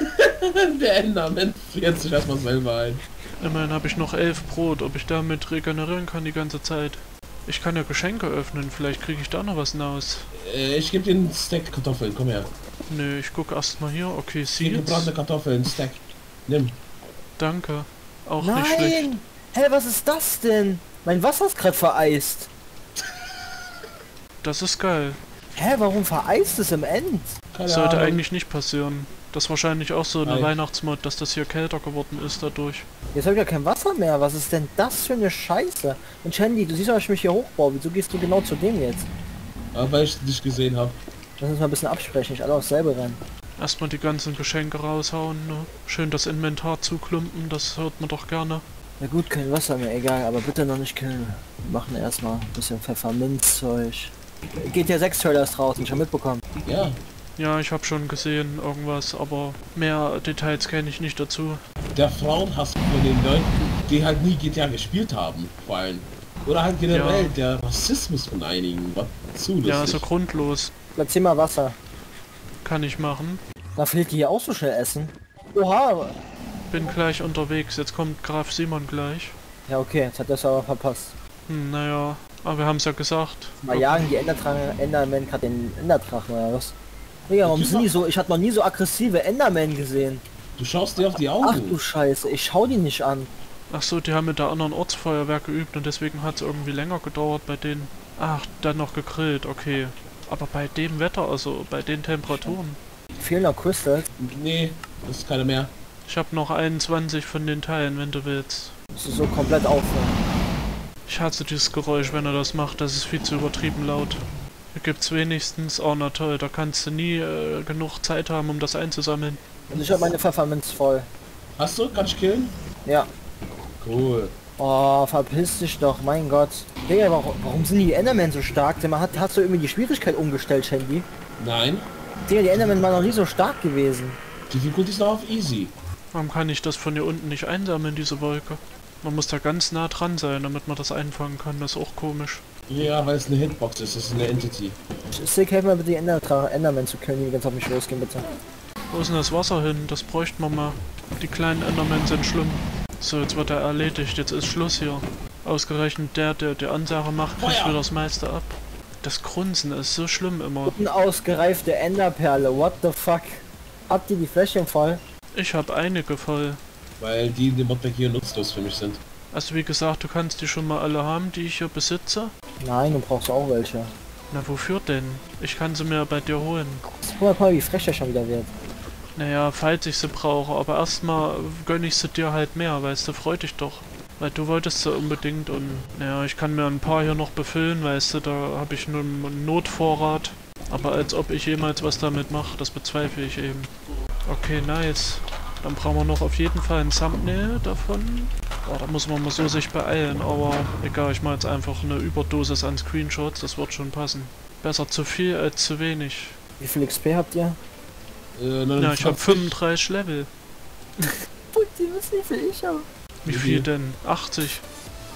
Der Enderman friert sich erstmal selber ein. Immerhin habe ich noch elf Brot, ob ich damit regenerieren kann die ganze Zeit. Ich kann ja Geschenke öffnen, vielleicht kriege ich da noch was hinaus. Äh, ich gebe dir einen Stack Kartoffeln, komm her. Nee, ich gucke erstmal hier. Okay, Seeds. gebrannte Kartoffeln, Stack. Nimm. Danke. Auch nicht schlecht. Nein! Hä, was ist das denn? Mein Wasser ist gerade vereist. Das ist geil. Hä, warum vereist es im End? Keine Sollte Ahnung. eigentlich nicht passieren. Das ist wahrscheinlich auch so eine Nein. Weihnachtsmod, dass das hier kälter geworden ist dadurch. Jetzt habe ich ja kein Wasser mehr. Was ist denn das für eine Scheiße? Und Shandy, du siehst doch, dass ich mich hier hochbaue. Wieso gehst du genau zu dem jetzt? Aber weil ich dich gesehen habe. Lass uns mal ein bisschen absprechen. Ich alle aufs selbe rennen. Erstmal die ganzen Geschenke raushauen, ne? Schön das Inventar zuklumpen, das hört man doch gerne. Na gut, kein Wasser mehr, egal. Aber bitte noch nicht killen. Wir machen erstmal ein bisschen Pfefferminzzeug. Geht ja sechs Trailers draußen, schon mitbekommen. Ja. Ja, ich habe schon gesehen irgendwas, aber mehr Details kenne ich nicht dazu. Der Frauenhass von den Leuten, die halt nie GTA gespielt haben, vor allem. Oder halt generell Ja. der Rassismus von einigen. War zu lustig. Ja, so grundlos. Platzier mal Wasser. Kann ich machen. Da fehlt die hier auch so schnell Essen. Oha! Bin gleich unterwegs, jetzt kommt Graf Simon gleich. Ja, okay, jetzt hat das aber verpasst. Hm, naja, aber wir haben es ja gesagt. Mal jagen die Enderdrachen, Enderman gerade den Enderdrachen oder was? Digga, warum sind die so? Ich hatte noch nie so aggressive Endermen gesehen. Du schaust dir auf die Ach Augen. du Scheiße, ich schau die nicht an. Ach so, die haben mit der anderen Ortsfeuerwehr geübt und deswegen hat es irgendwie länger gedauert bei denen. Ach, dann noch gegrillt, okay. Aber bei dem Wetter, also bei den Temperaturen. Fehlen noch Crystals. Nee, das ist keine mehr. Ich habe noch 21 von den Teilen, wenn du willst. Das ist so komplett aufhören. Ich hasse dieses Geräusch, wenn er das macht, das ist viel zu übertrieben laut. Hier gibt's wenigstens, oh na toll, da kannst du nie äh, genug Zeit haben, um das einzusammeln. Und ich habe meine Pfefferminz voll. Hast du? Kann ich killen? Ja. Cool. Oh, verpiss dich doch, mein Gott. Digga, warum, warum sind die Endermen so stark? Sag mal, Hat, hast du irgendwie die Schwierigkeit umgestellt, Shandy? Nein. Digga, die Endermen waren noch nie so stark gewesen. Difficulty ist noch auf easy. Warum kann ich das von hier unten nicht einsammeln, diese Wolke? Man muss da ganz nah dran sein, damit man das einfangen kann, das ist auch komisch. Ja, weil es eine Hitbox ist, das ist eine Entity. Sick, helf mir bitte die Endertra Endermen zu killen, die ganz auf mich losgehen, bitte. Wo ist denn das Wasser hin? Das bräuchte man mal. Die kleinen Endermen sind schlimm. So, jetzt wird er erledigt, jetzt ist Schluss hier. Ausgerechnet der, der die Ansage macht, kriegt Feuer! wieder das meiste ab. Das Grunzen ist so schlimm immer. Eine ausgereifte Enderperle, what the fuck? Habt ihr die Fläschchen voll? Ich habe einige voll. Weil die in dem Modpack hier nutzlos für mich sind. Also wie gesagt, du kannst die schon mal alle haben, die ich hier besitze. Nein, du brauchst auch welche. Na wofür denn? Ich kann sie mir bei dir holen. Guck mal, wie frech der schon wieder wird. Naja, falls ich sie brauche, aber erstmal gönne ich sie dir halt mehr, weißt du, freu dich doch. Weil du wolltest sie unbedingt und naja, ich kann mir ein paar hier noch befüllen, weißt du, da habe ich nur einen Notvorrat. Aber als ob ich jemals was damit mache, das bezweifle ich eben. Okay, nice. Dann brauchen wir noch auf jeden Fall ein Thumbnail davon. Oh, da muss man mal so sich beeilen, aber egal, ich mache jetzt einfach eine Überdosis an Screenshots, das wird schon passen. Besser zu viel als zu wenig. Wie viel XP habt ihr? Äh, Ja, ich habe 59. 35 Level. Die wissen, wie viel ich habe. Wie Wie viel denn? 80.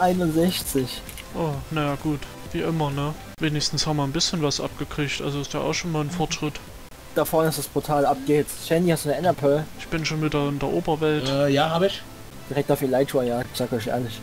61. Oh, naja gut. Wie immer, ne? Wenigstens haben wir ein bisschen was abgekriegt, also ist ja auch schon mal ein Fortschritt. Da vorne ist es brutal, ab geht's. Shandy, hast du eine Enderpearl? Ich bin schon wieder in der Oberwelt. Äh, ja, habe ich. Direkt auf Elytra, ja, ich sag euch ehrlich.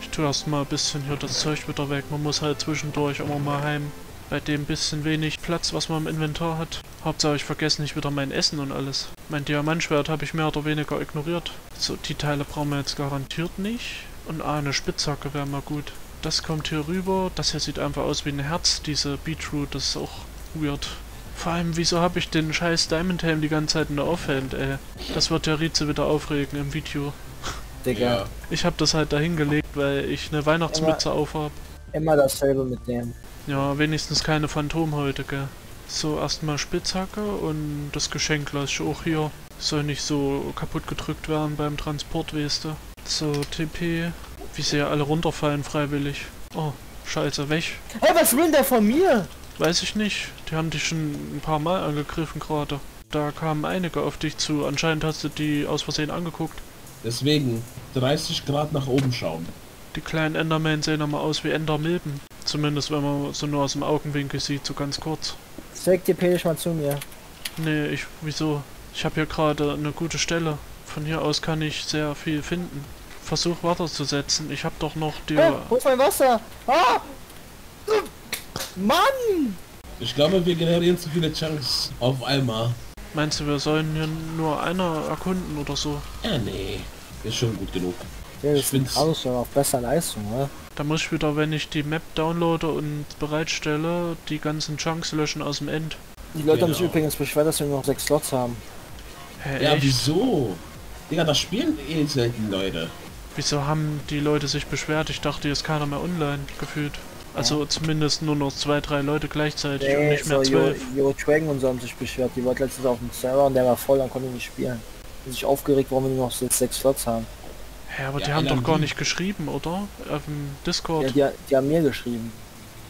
Ich tue erstmal ein bisschen hier das Zeug wieder weg. Man muss halt zwischendurch immer mal heim. Bei dem bisschen wenig Platz, was man im Inventar hat. Hauptsache ich vergesse nicht wieder mein Essen und alles. Mein Diamantschwert habe ich mehr oder weniger ignoriert. So, die Teile brauchen wir jetzt garantiert nicht. Und ah, eine Spitzhacke wäre mal gut. Das kommt hier rüber. Das hier sieht einfach aus wie ein Herz, diese Beetroot. Das ist auch weird. Vor allem, wieso habe ich den scheiß Diamond Helm die ganze Zeit in der Offhand, ey? Das wird der Rize wieder aufregen im Video. Digga, Ja. Ich habe das halt dahingelegt, weil ich eine Weihnachtsmütze aufhab. immer dasselbe mit dem. Ja, wenigstens keine Phantomhäute, gell. So, erstmal Spitzhacke und das Geschenk lasse ich auch hier. Soll nicht so kaputt gedrückt werden beim Transport, weißt du. So, TP. Wie sie ja alle runterfallen freiwillig. Oh, scheiße, weg. Hey, was will der von mir? Weiß ich nicht. Die haben dich schon ein paar Mal angegriffen gerade. Da kamen einige auf dich zu. Anscheinend hast du die aus Versehen angeguckt. Deswegen 30 Grad nach oben schauen. Die kleinen Endermen sehen immer aus wie Endermilben. Zumindest wenn man so nur aus dem Augenwinkel sieht, so ganz kurz. Zeig die dich mal zu mir. Nee, ich, wieso? Ich habe hier gerade eine gute Stelle. Von hier aus kann ich sehr viel finden. Versuch weiterzusetzen. Ich habe doch noch die... Hey, wo ist mein Wasser? Ah! Mann! Ich glaube, wir generieren zu viele Chunks auf einmal. Meinst du, wir sollen hier nur einer erkunden oder so? Ja, nee. Ist schon gut genug. Ja, Ich ist alles auf besser Leistung, ne? Da muss ich wieder, wenn ich die Map downloade und bereitstelle, die ganzen Chunks löschen aus dem End. Die Leute haben sich Genau. übrigens beschwert, dass wir nur noch sechs Slots haben. Hä, Ja, echt? wieso? Digga, das spielen eh selten Leute. Wieso haben die Leute sich beschwert? Ich dachte, hier ist keiner mehr online gefühlt. Also zumindest nur noch zwei, drei Leute gleichzeitig und Nee, nicht mehr so Yo, zwölf. Yo Dragon und so haben sich beschwert. Die wollten letztens auf dem Server und der war voll, dann konnte ich nicht spielen. Die haben sich aufgeregt, warum wir nur noch sechs Slots haben. Hä, aber Ja, die haben doch gar nicht geschrieben, oder? Auf dem Discord. Ja, die, die haben mir geschrieben.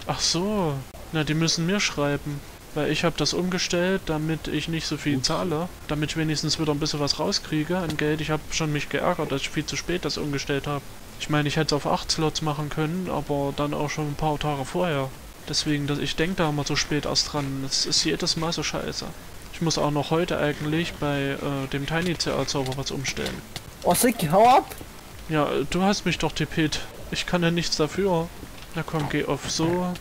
Ach so. Na, die müssen mir schreiben. Weil ich habe das umgestellt, damit ich nicht so viel Ups. zahle. Damit ich wenigstens wieder ein bisschen was rauskriege an Geld. Ich habe schon mich geärgert, dass ich viel zu spät das umgestellt habe. Ich meine, ich hätte es auf 8 Slots machen können, aber dann auch schon ein paar Tage vorher. Deswegen, dass ich denke da immer so spät erst dran. Das ist jedes Mal so scheiße. Ich muss auch noch heute eigentlich bei äh, dem Tiny CA Server was umstellen. Oh, sick, hau ab! Ja, äh, du hast mich doch tippet. Ich kann ja nichts dafür. Na komm, geh auf so.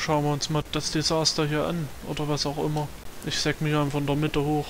Schauen wir uns mal das Desaster hier an. Oder was auch immer. Ich säg mich einfach in der Mitte hoch.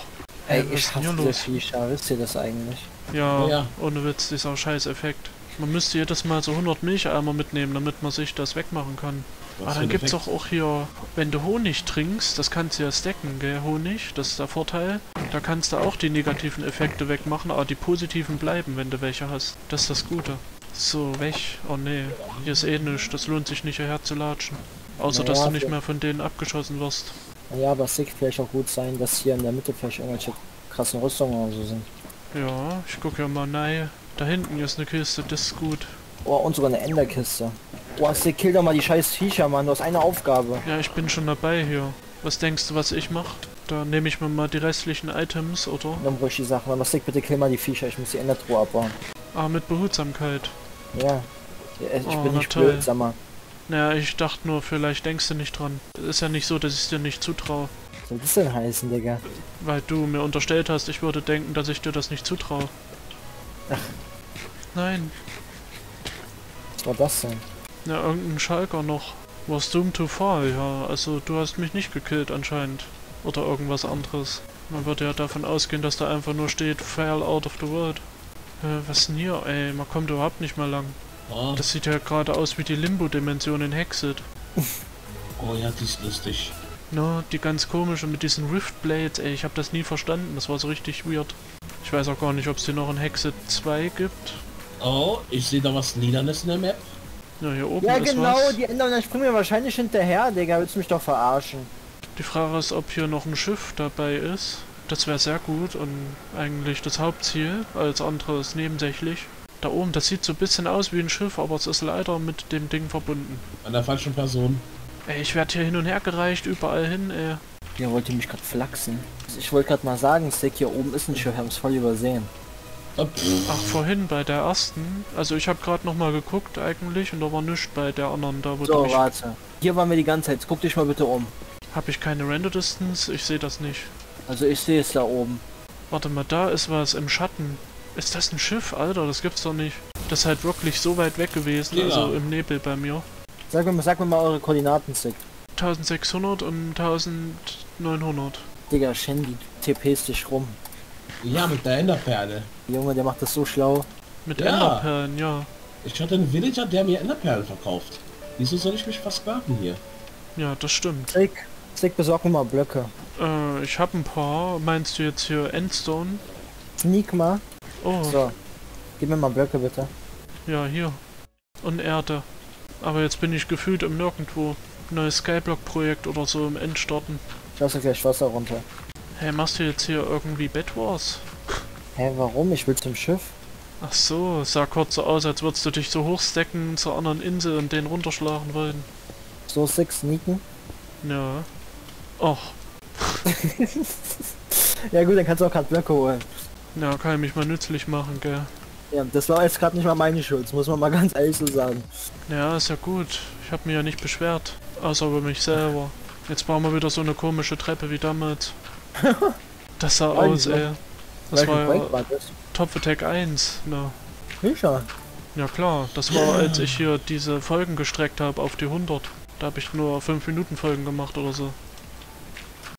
Ey, was ich hasse hier das Viecher, wisst ihr das eigentlich? Ja, Ja, ohne Witz, dieser scheiß Effekt. Man müsste jedes Mal so 100 Milcheimer mitnehmen, damit man sich das wegmachen kann. Was Ah, dann gibt's doch auch hier, wenn du Honig trinkst, das kannst du ja stacken, gell, Honig, das ist der Vorteil. Da kannst du auch die negativen Effekte wegmachen, aber die positiven bleiben, wenn du welche hast. Das ist das Gute. So, weg. Oh nee, hier ist eh nichts, das lohnt sich nicht hierher zu latschen. Außer, dass Naja, du nicht mehr von denen abgeschossen wirst. Naja, aber sick vielleicht auch gut sein, dass hier in der Mitte vielleicht irgendwelche krassen Rüstungen oder so sind. Ja, ich guck ja mal, nein. Da hinten ist eine Kiste, das ist gut. Oh, und sogar eine Enderkiste. Oh, sick, kill doch mal die scheiß Viecher, Mann. Du hast eine Aufgabe. Ja, ich bin schon dabei hier. Was denkst du, was ich mach? Da nehme ich mir mal die restlichen Items, oder? Dann ich die Sachen. Aber sick, bitte kill mal die Viecher. Ich muss die Endertruhe abbauen. Ah, mit Behutsamkeit. Ja. ja ich Oh, bin nicht toll. mal. Naja, ich dachte nur, vielleicht denkst du nicht dran. Ist ja nicht so, dass ich es dir nicht zutraue. Was soll das denn heißen, Digga? Weil du mir unterstellt hast, ich würde denken, dass ich dir das nicht zutraue. Nein. Was war das denn? Ja, irgendein Schalker noch. Was Doom to Fall, ja. Also du hast mich nicht gekillt anscheinend. Oder irgendwas anderes. Man würde ja davon ausgehen, dass da einfach nur steht, Fail out of the world. Äh, was denn hier, ey? Man kommt überhaupt nicht mehr lang. Oh, Das sieht ja gerade aus wie die Limbo-Dimension in Hexit. oh ja, die ist lustig. No, die ganz komische mit diesen Rift Blades, ey, ich habe das nie verstanden. Das war so richtig weird. Ich weiß auch gar nicht, ob es die noch in Hexit 2 gibt. Oh, ich sehe da was Liedernes in der Map. Ja, hier oben Ja, ist genau. was. Die Ender, dann springen wir wahrscheinlich hinterher, Digga. Willst du mich doch verarschen? Die Frage ist, ob hier noch ein Schiff dabei ist. Das wäre sehr gut und eigentlich das Hauptziel. Als anderes nebensächlich. Da oben, das sieht so ein bisschen aus wie ein Schiff, aber es ist leider mit dem Ding verbunden. An der falschen Person. Ey, ich werde hier hin und her gereicht, überall hin, ey. Ja, wollte mich gerade flachsen. Ich wollte gerade mal sagen, Stick, hier oben ist ein Schiff. Wir haben es voll übersehen. Pff. Ach, vorhin bei der ersten. Also ich habe gerade nochmal geguckt eigentlich und da war nichts bei der anderen, da wo So, du mich... warte. Hier waren wir die ganze Zeit. Guck dich mal bitte um. Habe ich keine Render Distance? Ich sehe das nicht. Also ich sehe es da oben. Warte mal, da ist was im Schatten. Ist das ein Schiff? Alter, das gibt's doch nicht. Das ist halt wirklich so weit weg gewesen, Ja. also im Nebel bei mir. Sag mir, mal- sag mir mal eure Koordinaten, Stick. 1600 und 1900. Digga, Shandy TPst dich rum. Ja, mit der Enderperle. Junge, der macht das so schlau. Mit Ja. Enderperlen, ja. Ich hatte einen Villager, der mir Enderperlen verkauft. Wieso soll ich mich versklaven hier? Ja, das stimmt. Stick, Stick, besorg mir mal Blöcke. Äh, ich habe ein paar. Meinst du jetzt hier Endstone? Sneak mal. Oh, So. Gib mir mal Blöcke, bitte. ja, hier. Und Erde. Aber jetzt bin ich gefühlt im Nirgendwo. Neues Skyblock-Projekt oder so im Endstarten. Ich lasse gleich Wasser runter. Hey, machst du jetzt hier irgendwie Bed Wars? Hä, warum? Ich will zum Schiff. Ach so, sah kurz so aus, als würdest du dich so hochstecken zur anderen Insel und den runterschlagen wollen. So, Stick, sneaken. Ja. Och, Ja gut, dann kannst du auch gerade Blöcke holen. Ja, kann ich mich mal nützlich machen, gell. Ja, das war jetzt gerade nicht mal meine Schuld, das muss man mal ganz ehrlich so sagen. Ja, ist ja gut. Ich habe mich ja nicht beschwert. Außer über mich selber. Jetzt brauchen wir wieder so eine komische Treppe wie damals. Das sah aus, ich ey. Das war ja war das? Top Attack 1, ne? Sicher. Ja klar, das war als ich hier diese Folgen gestreckt habe auf die 100. Da habe ich nur 5 Minuten Folgen gemacht oder so.